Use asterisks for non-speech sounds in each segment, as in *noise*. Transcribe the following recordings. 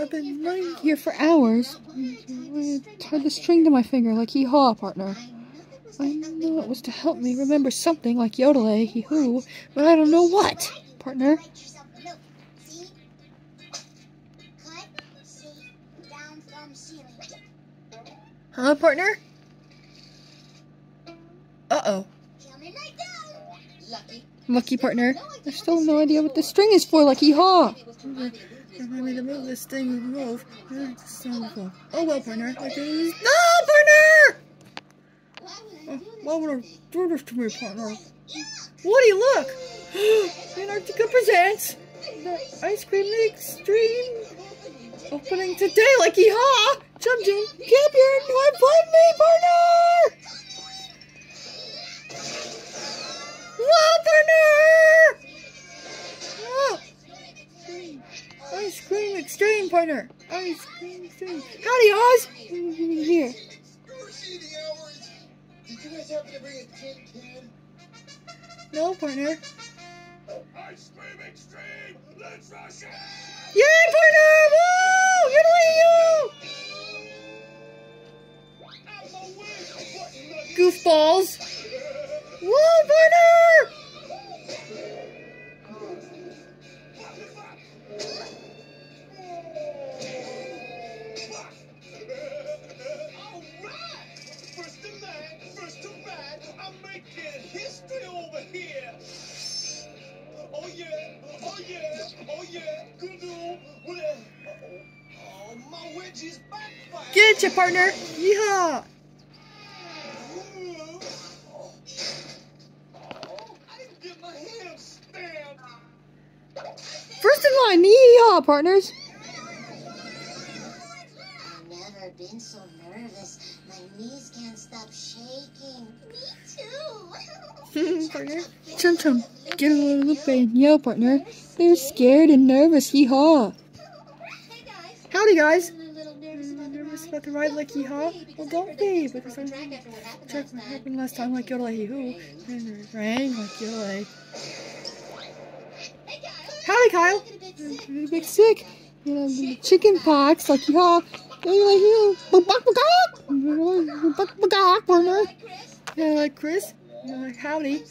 I've been lying here for hours. Tied the string to my finger like hee haw, partner. I know it was to help me remember something like yodel hee hoo, but I don't know what, partner. Huh, partner? Uh oh. Down. Lucky. Partner. I still have no idea what the string is for, like hee was to me to move this Remind me to move this thing and move. Oh well, partner. Like this. No, partner! Oh, why would I do this? Why would I do this to me, partner? Woody, look! *gasps* Man-Arctica presents the Ice Cream Extreme opening today, like hee haw! Jump, Jim, get here and me, partner! Whoa, partner! Oh. Ice Cream Extreme, partner! Ice Cream Extreme. Howdy, Oz! Here. No, partner. Ice cream extreme! Let's rush it! Yay, partner! Woo! You! Goofballs! Woo, partner! Yeah, good deal. What a... Uh-oh. My wedge backfired. Get partner! Yeehaw! First in line, yeehaw, partners! I've never been so nervous. My knees can't stop shaking. Me too. *laughs* partner. *laughs* Chum chum, get a little look and yell, partner. They're scared and nervous, yeehaw. *laughs* hey guys. Howdy, guys. I'm a little nervous about the ride. about the ride like yeehaw? Well, don't be, because I'm check what happened last time like yodelay hee hoo. And it rang like yodelay. Howdy, Kyle. I'm a bit sick. You're big sick. You know, chicken pox, like yeehaw. Hee hoo. Buck partner. Chris. Like Chris. Yeah, like howdy.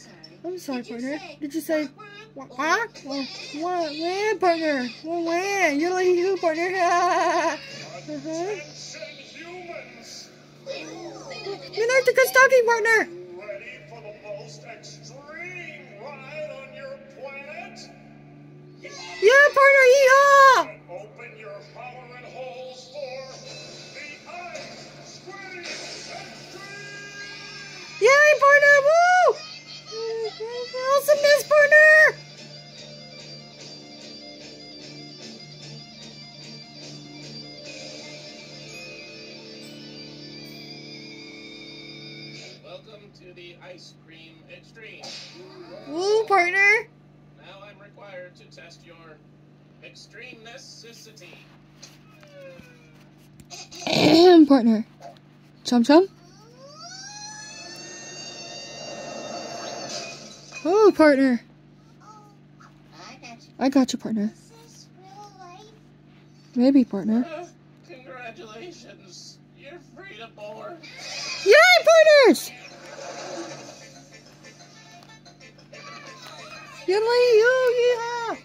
I'm sorry, partner. Did you say what? What? Where, partner? Where? You're like who, partner? *laughs* uh-huh. Partner. For the on your planet? Yeah, partner. Yeehaw! Partner! Woo! Awesomeness, partner! Welcome to the Ice Cream Extreme. Woo, partner! Now I'm required to test your extreme necessity. *clears throat* partner. Chum chum. Oh, partner. I got you. I got you, partner. Is this real life? Maybe, partner. Uh, congratulations. You're free to board. Yay, partners! Yodeling, yoo, yeehaw!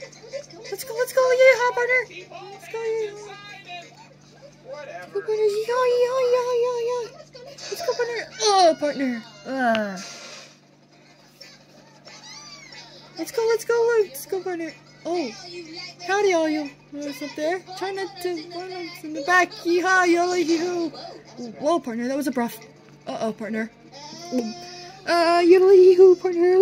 Let's go, let's go. Let's let's go, yeehaw, partner! Let's go, getting yeehaw! excited. Go, Whatever. partner, yeehaw, yeehaw, yeehaw, yeehaw, yeehaw! Let's go, let's Let's go, partner! Oh, partner! Ah. Let's go, let's go, let's go, partner! Oh, howdy, all you guys up there. Try not to run in the back. Yeehaw, yodeling, hee-hoo! Whoa, partner, that was a breath. Uh-oh, partner. Uh, yodeling, hee-hoo, partner.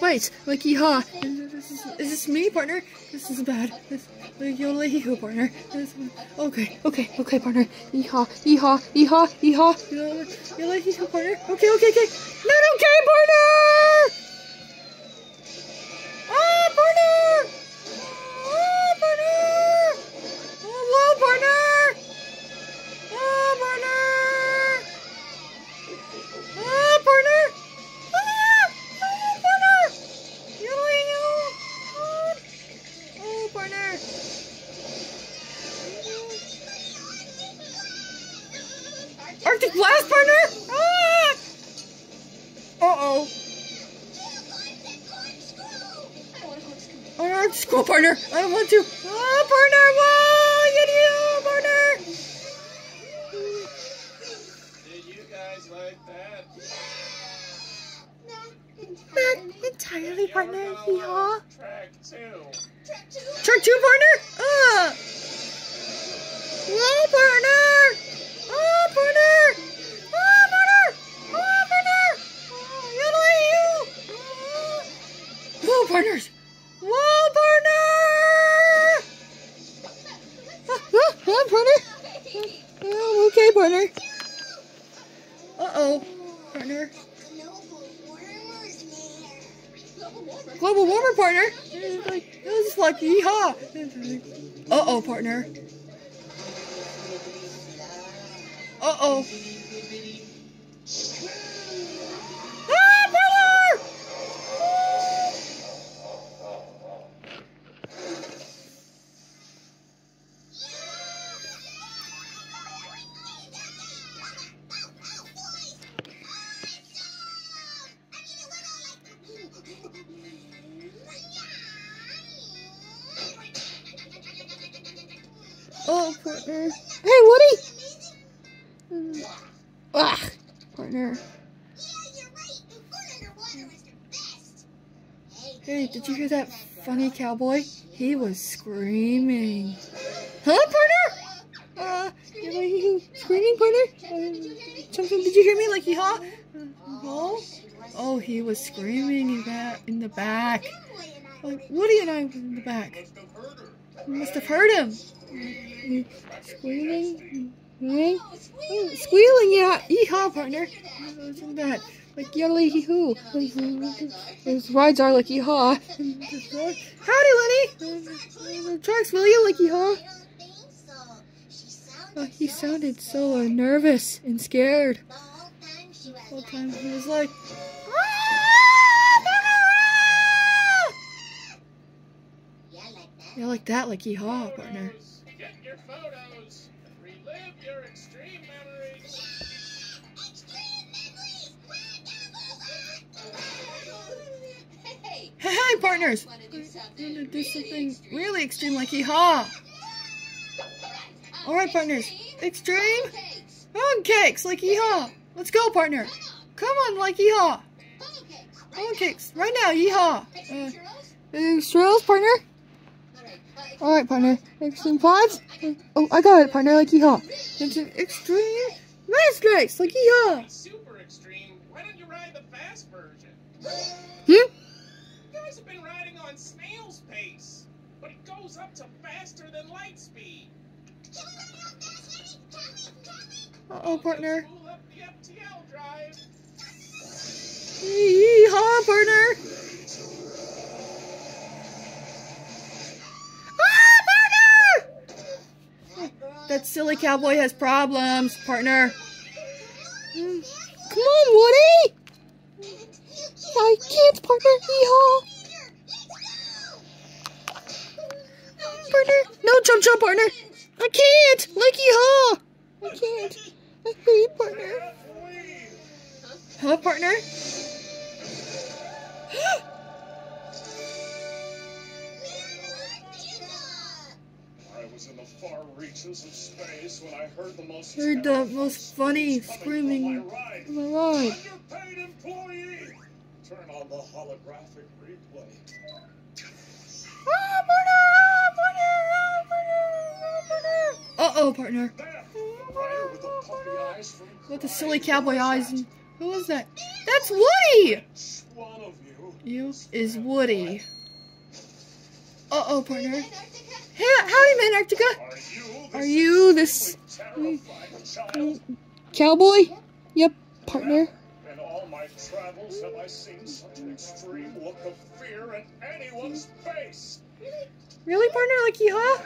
Wait, like yeehaw. Is this, is this me, partner? This is bad. This, yodeling, hee-hoo, partner. This, okay, okay, okay, partner. Yeehaw, yeehaw, yeehaw, yeehaw. Yodeling, hee-hoo, partner. Okay, okay, okay. Not okay, partner! Squirrel partner. I don't want to. Oh, partner. Whoa, get you, partner. Did you guys like that? Not entirely, partner. You're gonna Hee-haw. love Track two. Track two, partner. Oh, okay, partner. Uh-oh, partner. Global warmer, partner. This is like, yeehaw. Uh-oh, partner. Uh-oh. Oh, partner. Hey, Woody! Ah, partner. Hey, did you hear that funny cowboy? He was screaming. Huh, partner? Uh, screaming, partner? Uh, something, did you hear me like yeehaw? No? Oh, he was screaming in that in the back. Like Woody and I were in the back. We must have heard him. Squealing, squealing, oh, squealing, yeah, yeehaw, partner. What's in that? Like yodeling hee hoo. Those rides are like yeehaw. Howdy, Lenny. Tracks, will you? Like yeehaw. Oh, he sounded so uh, nervous and scared. The whole time he was like, "Ah, ah!" Yeah, like that, like yeehaw, partner. Get your photos. Relive your extreme memories. Hey, Hey, hey, partners. wanna do I'm something gonna do something extreme? really extreme, like yeehaw. Um, All right, partners. Extreme Cakes. hog cakes, like yeehaw. Let's go, partner. Come on, like yeehaw. Funnel cakes. Cakes, right now, yeehaw. Extra Uh, churros? Partner. Alright, uh, All right, partner. Extreme fives. Oh, I got it, partner. Like yeehaw. It's an extreme race cakes, like yeehaw. Super extreme. Why don't you ride the fast version? Hmm? You guys have been riding on snail's pace, but it goes up to faster than light speed. Uh oh, partner. Spool up the FTL drive. Yeehaw, partner. That silly cowboy has problems, partner. Hmm. Come on, Woody. I can't, partner. Yeehaw. Partner. No jump, jump, partner. I can't. Like yeehaw. I can't. I hate partner. Huh, partner? Of space when I heard the most Heard the most funny screaming my on the. Underpaid employee! Turn on the holographic replay. Uh oh, partner. There! The rider with the puppy eyes from With the silly cowboy eyes. And who is that? That's Woody. Which one of you? You is Woody. Uh oh, partner. Hey, howdy, Man-Arctica. Are you this cowboy? Yep, partner. In all my travels have I seen such an extreme look of fear in anyone's face? Really, partner? Like yeehaw?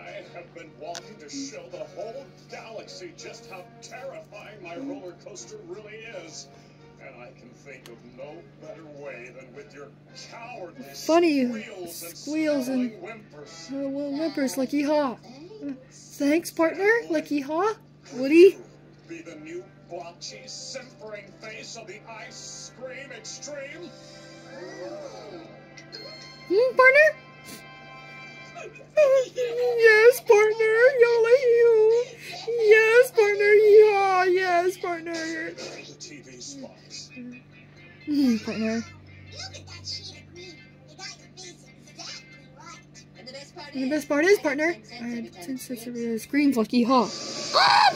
I have been wanting to show the whole galaxy just how terrifying my roller coaster really is. And I can think of no better way than with your cowardly funny squeals and, squeals and whimpers. Uh, well, whimpers like yeehaw. Uh, thanks, partner. Like yeehaw, Woody. Be the new blotchy, simpering face of the ice cream extreme. Hmm, partner. *laughs* yes. And the best part is, partner, I had 10 sets of the screen. Lucky, huh? Ah,